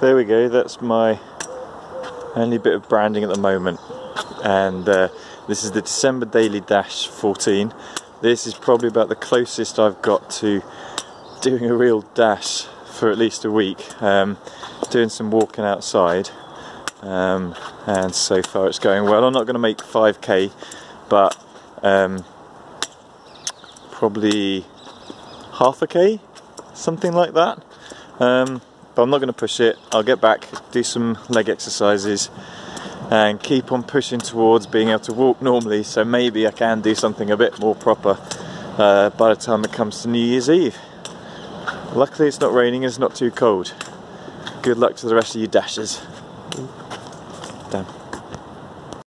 there we go, that's my only bit of branding at the moment. And uh, this is the December Daily Dash 14. This is probably about the closest I've got to doing a real dash for at least a week. Um, doing some walking outside. Um, and so far it's going well. I'm not going to make 5k, but um, probably half a k, something like that. Um, but I'm not going to push it. I'll get back, do some leg exercises, and keep on pushing towards being able to walk normally. So maybe I can do something a bit more proper uh, by the time it comes to New Year's Eve. Luckily, it's not raining. And it's not too cold. Good luck to the rest of you dashers.